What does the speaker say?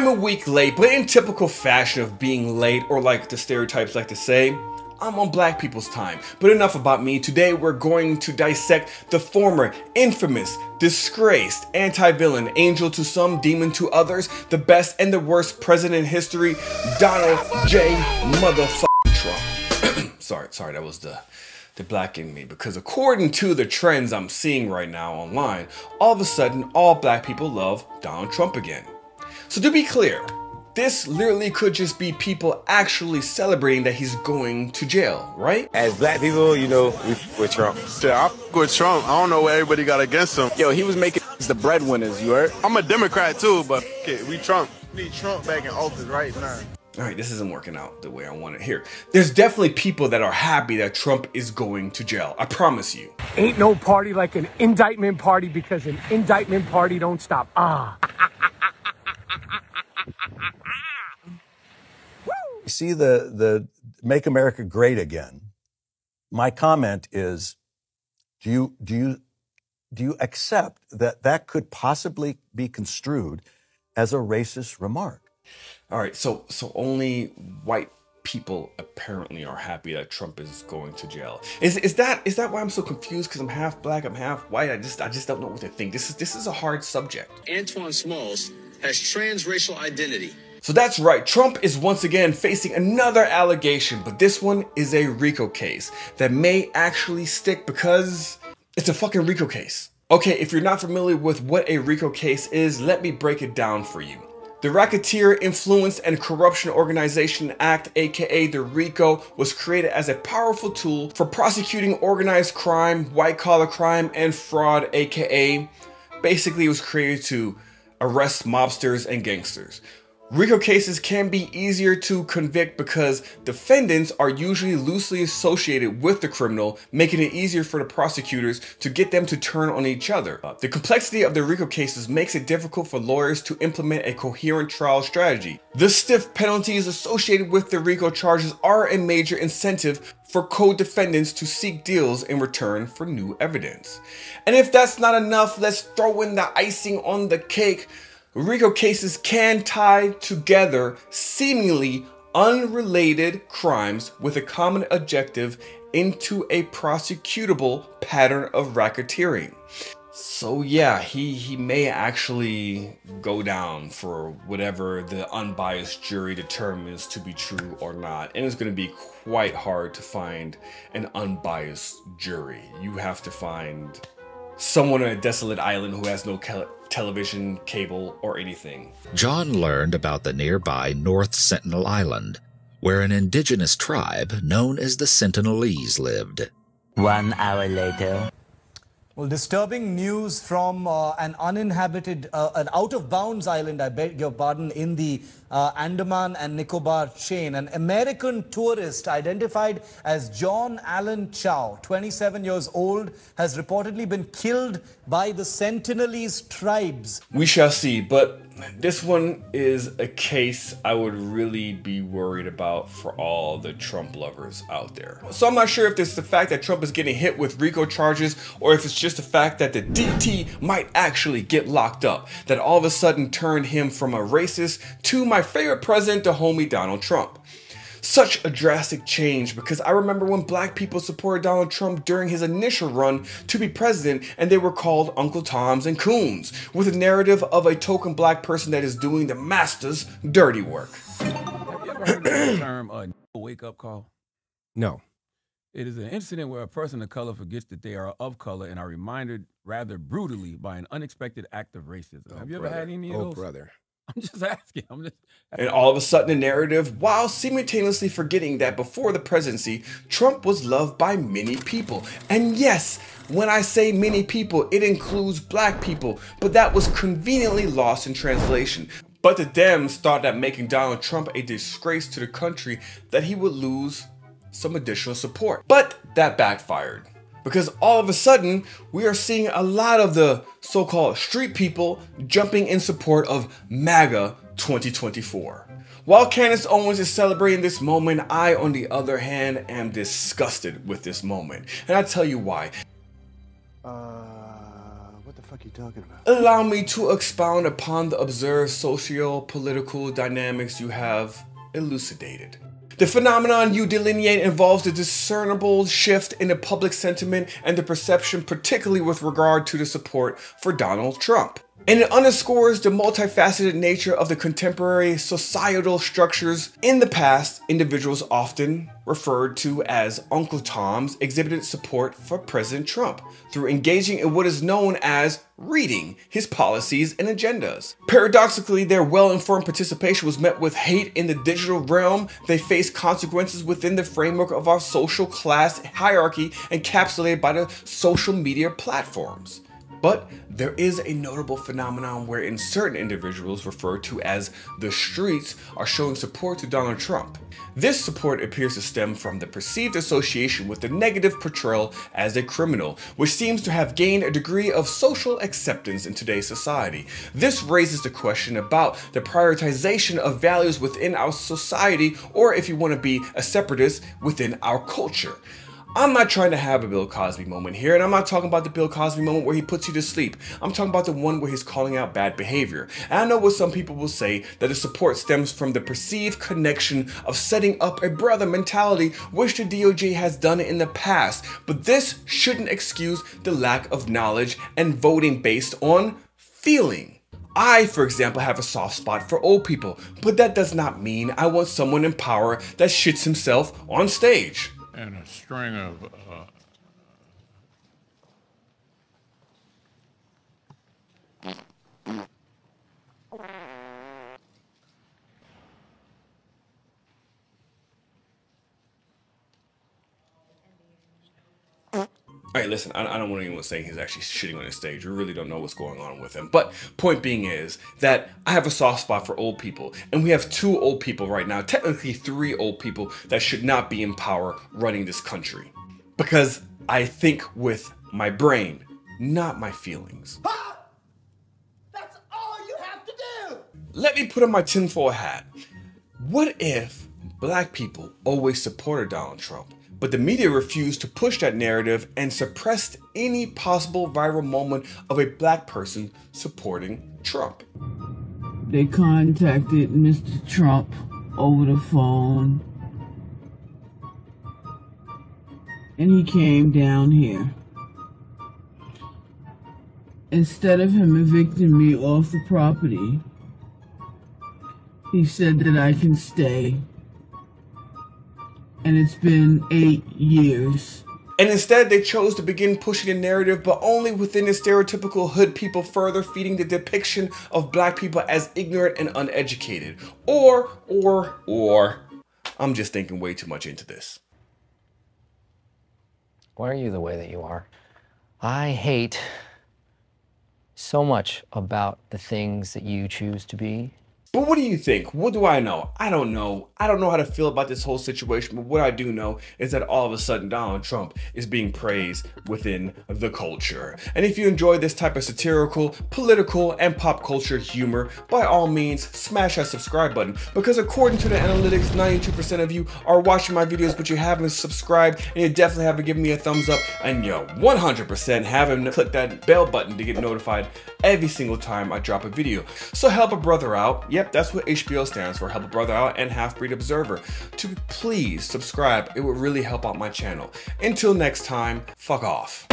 I'm a week late, but in typical fashion of being late, or like the stereotypes like to say, I'm on black people's time. But enough about me. Today we're going to dissect the former, infamous, disgraced, anti-villain, angel to some, demon to others, the best and the worst president in history, Donald J. Motherfucking Trump. sorry, sorry, that was the the black in me because according to the trends I'm seeing right now online, all of a sudden all black people love Donald Trump again. So to be clear, this literally could just be people actually celebrating that he's going to jail, right? As black people, you know, we with Trump. Yeah, I'm with Trump. I don't know what everybody got against him. Yo, he was making the breadwinners, you heard? I'm a Democrat too, but okay, we Trump. We need Trump back in office right now. All right, this isn't working out the way I want it here. There's definitely people that are happy that Trump is going to jail. I promise you. Ain't no party like an indictment party because an indictment party don't stop. Ah. see the, the Make America Great Again, my comment is, do you, do you, do you accept that that could possibly be construed as a racist remark? All right, so so only white people apparently are happy that Trump is going to jail. Is is that is that why I'm so confused? Because I'm half black, I'm half white. I just I just don't know what to think. This is this is a hard subject. Antoine Smalls has transracial identity. So that's right, Trump is once again facing another allegation, but this one is a RICO case that may actually stick because it's a fucking RICO case. Okay, if you're not familiar with what a RICO case is, let me break it down for you. The Racketeer Influence and Corruption Organization Act, aka the RICO, was created as a powerful tool for prosecuting organized crime, white collar crime, and fraud, aka basically it was created to arrest mobsters and gangsters. RICO cases can be easier to convict because defendants are usually loosely associated with the criminal, making it easier for the prosecutors to get them to turn on each other. Uh, the complexity of the RICO cases makes it difficult for lawyers to implement a coherent trial strategy. The stiff penalties associated with the RICO charges are a major incentive for co-defendants to seek deals in return for new evidence. And if that's not enough, let's throw in the icing on the cake RICO cases can tie together seemingly unrelated crimes with a common objective into a prosecutable pattern of racketeering. So yeah, he, he may actually go down for whatever the unbiased jury determines to be true or not. And it's going to be quite hard to find an unbiased jury. You have to find someone on a desolate island who has no television, cable, or anything. John learned about the nearby North Sentinel Island, where an indigenous tribe known as the Sentinelese lived. One hour later. Well, disturbing news from uh, an uninhabited, uh, an out-of-bounds island, I beg your pardon, in the uh, Andaman and Nicobar chain. An American tourist identified as John Allen Chau, 27 years old, has reportedly been killed by the Sentinelese tribes. We shall see, but this one is a case I would really be worried about for all the Trump lovers out there. So I'm not sure if it's the fact that Trump is getting hit with RICO charges or if it's just the fact that the DT might actually get locked up that all of a sudden turned him from a racist to my favorite president, the homie Donald Trump such a drastic change because I remember when black people supported Donald Trump during his initial run to be president and they were called Uncle Toms and Coons with a narrative of a token black person that is doing the master's dirty work. Have you ever heard the term uh, wake up call? No. It is an incident where a person of color forgets that they are of color and are reminded rather brutally by an unexpected act of racism. Oh, Have you brother. ever had any of oh, those? brother. I'm just asking. I'm just. And all of a sudden, a narrative, while simultaneously forgetting that before the presidency, Trump was loved by many people. And yes, when I say many people, it includes black people, but that was conveniently lost in translation. But the Dems thought that making Donald Trump a disgrace to the country, that he would lose some additional support. But that backfired because all of a sudden we are seeing a lot of the so-called street people jumping in support of MAGA 2024. While Candace Owens is celebrating this moment, I, on the other hand, am disgusted with this moment. And I tell you why. Uh, what the fuck are you talking about? Allow me to expound upon the observed socio-political dynamics you have elucidated. The phenomenon you delineate involves a discernible shift in the public sentiment and the perception, particularly with regard to the support for Donald Trump. And it underscores the multifaceted nature of the contemporary societal structures. In the past, individuals often referred to as Uncle Toms exhibited support for President Trump through engaging in what is known as reading his policies and agendas. Paradoxically, their well-informed participation was met with hate in the digital realm. They faced consequences within the framework of our social class hierarchy encapsulated by the social media platforms. But there is a notable phenomenon wherein certain individuals referred to as the streets are showing support to Donald Trump. This support appears to stem from the perceived association with the negative portrayal as a criminal, which seems to have gained a degree of social acceptance in today's society. This raises the question about the prioritization of values within our society, or if you want to be a separatist, within our culture. I'm not trying to have a Bill Cosby moment here, and I'm not talking about the Bill Cosby moment where he puts you to sleep. I'm talking about the one where he's calling out bad behavior. And I know what some people will say that the support stems from the perceived connection of setting up a brother mentality, which the DOJ has done in the past. But this shouldn't excuse the lack of knowledge and voting based on feeling. I, for example, have a soft spot for old people, but that does not mean I want someone in power that shits himself on stage and a string of uh, All right, listen, I, I don't want anyone saying he's actually shitting on the stage. We really don't know what's going on with him. But point being is that I have a soft spot for old people. And we have two old people right now, technically three old people that should not be in power running this country. Because I think with my brain, not my feelings. That's all you have to do! Let me put on my tinfoil hat. What if black people always supported Donald Trump? But the media refused to push that narrative and suppressed any possible viral moment of a black person supporting Trump. They contacted Mr. Trump over the phone. And he came down here. Instead of him evicting me off the property, he said that I can stay and it's been eight years. And instead, they chose to begin pushing a narrative, but only within the stereotypical hood people, further feeding the depiction of black people as ignorant and uneducated. Or, or, or, I'm just thinking way too much into this. Why are you the way that you are? I hate so much about the things that you choose to be but what do you think? What do I know? I don't know. I don't know how to feel about this whole situation, but what I do know is that all of a sudden Donald Trump is being praised within the culture. And if you enjoy this type of satirical, political, and pop culture humor, by all means, smash that subscribe button because according to the analytics, 92% of you are watching my videos, but you haven't subscribed and you definitely haven't given me a thumbs up and you 100% haven't clicked that bell button to get notified every single time I drop a video. So help a brother out. Yeah, Yep, that's what HBO stands for, Help a Brother Out and Half Breed Observer. To please subscribe, it would really help out my channel. Until next time, fuck off.